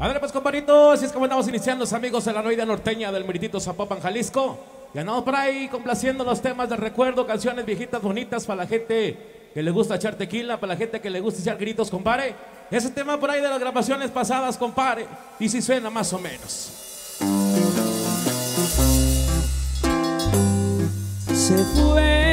A pues comparitos, así es como estamos iniciando, amigos de la noida norteña del Meritito Zapopan, Jalisco. Y andamos por ahí complaciendo los temas del recuerdo, canciones viejitas bonitas para la gente que le gusta echar tequila, para la gente que le gusta echar gritos, compare. Ese tema por ahí de las grabaciones pasadas, compare. Y si suena más o menos. Se fue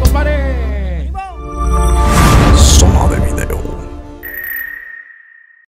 compadre.